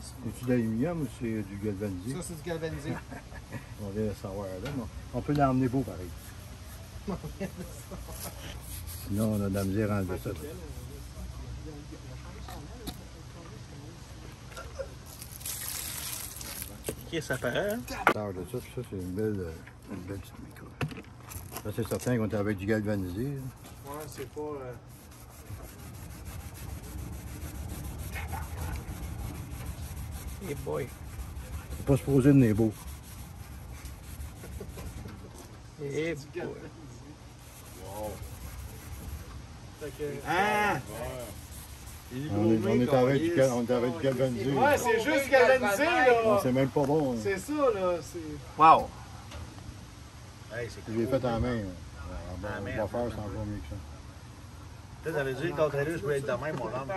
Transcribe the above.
C'est-tu d'aluminium ou c'est du galvanisé? Ça, c'est du galvanisé. On va savoir là. mais On peut l'emmener beau pareil. Sinon, on a de la misère à enlever ça. là. Ok, ça paraît. hein? l'heure de ça, c'est une belle, euh, une belle petite micro. Ça, c'est certain qu'on avec du galvanisé. là. Ouais, c'est pas. euh, Hey boy. C'est pas supposé de beau. Hey boy. fait que- Ah! On est, on est avec, du, on est avec galvanisé. là. Ouais, c'est juste galvanisé, là. C'est même pas bon. hein. C'est ça, là. C'est. Wow. Hey, c'est Je l'ai fait en main. là. On va, En on va faire, c'est encore mieux que ça. Peut-être, ça veut dire que ton crédit, je peux être de même, mon homme.